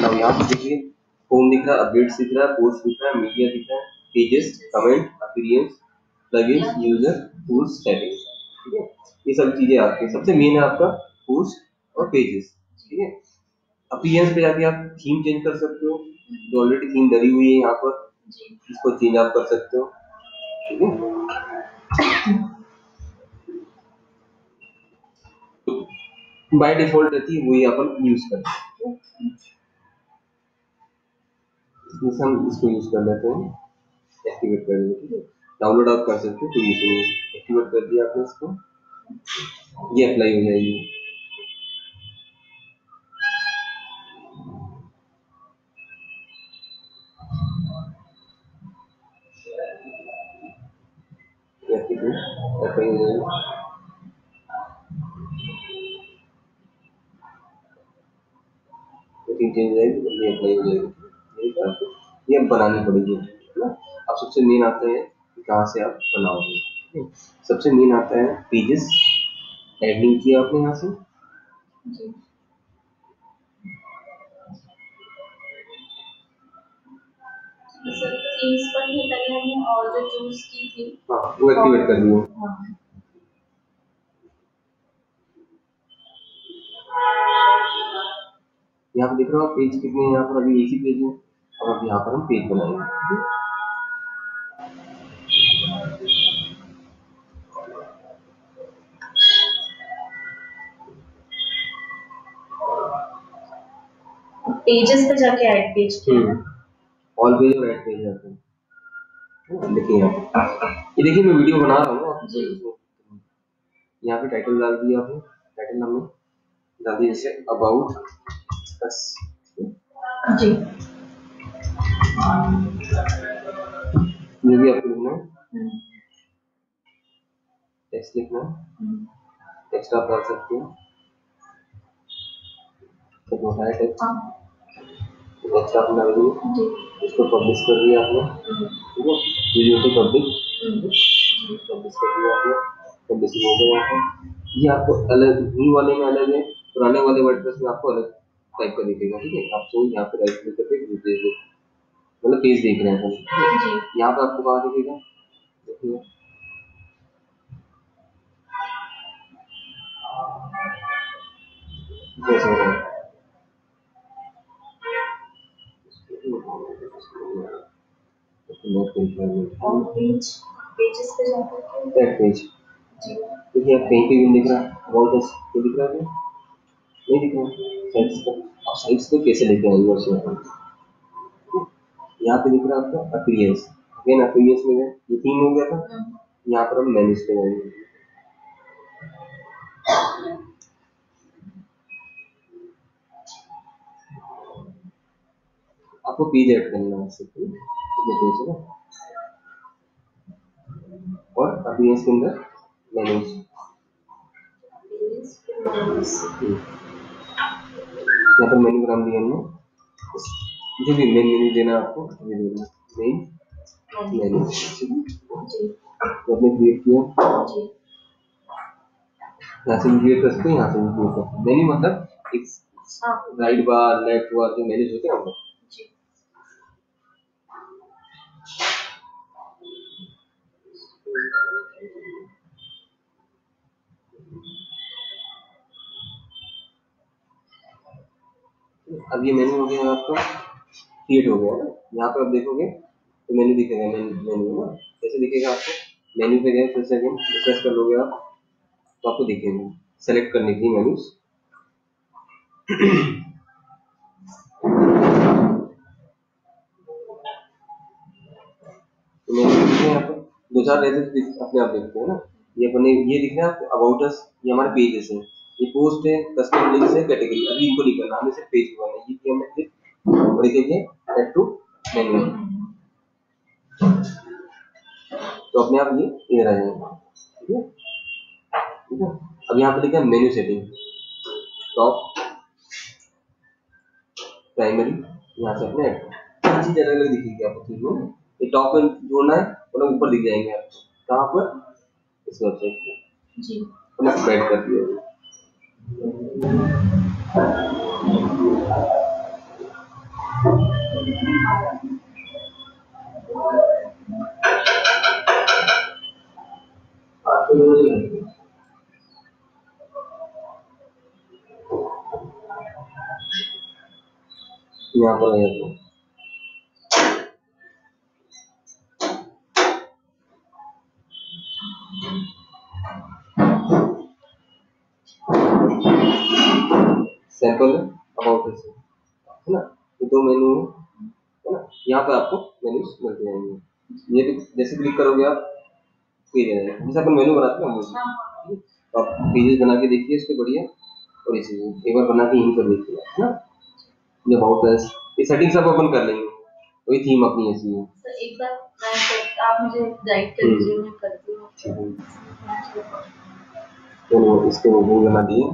Now यहाँ पे देखिए होम दिख रहा है अपडेट्स दिख रहा है पोस्ट दिख रहा है मीडिया दिख रहा है pages comment appearance plugins user tools settings ठीक है? ये सब चीज़ें आपके सबसे मेन है आपका पोस्ट और पेजेस ठीक है? अपीरियंस पे जाके आप थीम चेंज कर सकते हो जो ऑलरेडी थीम डली हुई है यहाँ पर इसको चेंज आप कर सकते हो ठीक है? बाय डिफ़ॉल्ट रहती है, वही अपन यूज़ करते हैं। हम इसको यूज़ कर लेते हैं एक्टिवेट कर है। डाउनलोड आप कर सकते हो इशू नहीं एक्टिवेट कर दिया आपने इसको। ये अप्लाई हो जाएगी। अप्लाई हो जाएगी। सेटिंग चेंज हो जाएगी ये अप्लाई हो जाएगी ये अब बनानी पड़ेगी है ना? अब सबसे मेन आता है कि कहाँ से आप बनाओगे सबसे मेन आता है पेजेस एडिंग किया आपने यहाँ से? थीम्स पर ही पहले हमने और जो चूज़ की थी। हाँ वो एक्टिवेट कर दिए हाँ। यहाँ पे देख रहे हो आप पेज कितने यहाँ पर अभी एक ही पेज है और अब यहाँ पर हम पेज बनाएँगे। पेजेस पे जाके ऐड पेज किया। ऑल पेज और एड पेज जाते हैं देखिए यहाँ पे। ये देखिए मैं वीडियो बना रहा हूँ आप यहाँ पे टाइटल डाल दिया आपने। टाइटल हमने। डाल दिया जैसे अबाउट बस। जी। ये भी आपको लिखना है हम्म, टेक्स्ट लिखना? है हम्म, टेक्स्ट आप डाल सकते हो। तो होता है टेक्स्ट हाँ। टेक्स्ट आप डाल दिए इसको पब्लिश कर दिया आपने। हम्म, ठीक है? वीडियो को पब्लिक हम्म, पब्लिश कर दिया आपने। पब्लिशिंग हो गया पे ये आपको अलग न्यू वाले में अलग है पुराने वाले वर्डप्रेस में आपको अलग टाइप का दिखेगा ठीक है? आप तो यहाँ पे राइट क्लिक करके पेज देख मतलब पेज देख रहे हैं है? यहाँ पे आपको कहाँ दिखेगा? देखिए। हो। है देखिए आप कहीं पे भी दिख रहा अबाउट अस तो दिख रहा है? दिख साइट्स पर आप पे कैसे में यहाँ पे दिख रहा है आपका अपीयरेंस अगेन अपीयरेंस में ये थीम हो गया था। यहाँ पर हम मैनेज पे जाएँगे। आपको पेज ऐड करना है ये पेज है ना। और अपीयरेंस के अंदर मैनेज यहाँ पर मेन्यू नाम दिया हमने। जो भी मेन मेन्यू देना आपको, ये देना। मेन मेन्यू आपने क्रिएट किया। यहाँ से भी क्रिएट कर सकते हैं, यहाँ से भी क्रिएट कर मेन्यू मतलब एक राइट बार लेफ़्ट बार जो मेन्यूज होते हैं हम अब ये मेन्यू हो गया आपका क्रिएट हो गया ना? यहाँ पर आप देखोगे तो मेन्यू दिखेगा मेन्यू ना? कैसे दिखेगा आपको? मेन्यू पे गए, फिर से अगेन रिफ्रेश कर लोगे आप तो आपको दिखेगा। सेलेक्ट करने की मेन्यूज तो दो चार रहते तो अपने आप देखते हैं ना? ये अपने, ये दिख रहा है अबाउट अस ये हमारे पेजेस हैं ये पोस्ट है कस्टम लिंक्स है कैटेगरी अभी इनको नहीं करना हमें सिर्फ़ पेज करना है। ये किया हमने क्लिक और देखिए एड टू मेन्यू तो अपने आप ये इधर आ जाएगा। ठीक है? ठीक है? अब यहाँ पे लिखा है मेन्यू सेटिंग टॉप प्राइमरी यहाँ से अपने हर चीज़ अलग अलग दिखेगी आपको चीज़ में। ये टॉप में जोड़ना है मतलब ऊपर दिख जाएँगे आपको। कहाँ पर? इस वेबसाइट पे। जी। हमने स्प्रेड कर दिया। Ya boleh itu. तो सैंपल अबाउट दिस है ना? ये दो मेनू है है ना? यहाँ पे आपको मेन्यूज मिलते जाएँगे। ये भी जैसे क्लिक करोगे आप पेज आ जाएगा। जैसे अपन मेनू बनाते हैं। ठीक है? तो आप पेजेस बना के देखिए इसके बढ़िया और इसे एक बार बना के यहीं पर देखिए है ना? ये अबाउट अस ये सेटिंग सब अपन कर लेंगे। वही थीम अपनी ऐसी है तो एक बार मैं आप मुझे गाइड कर हम्म। दीजिए मैं करती हूँ। है। चलो इसके वो बना दिए।